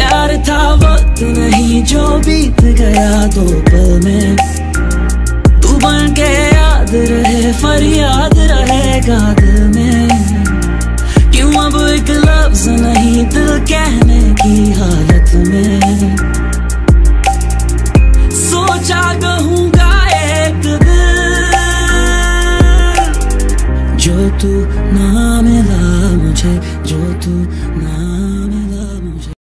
प्यार था वक्त नहीं, जो बीत गया दो पल में। तू बन के याद रहे, फरियाद रहेगा दिल में। क्यों अब एक लफ्ज नहीं दिल कहने की हालत में? सोचा कहूँगा एक दिल। जो तू ना मिला मुझे, जो तू ना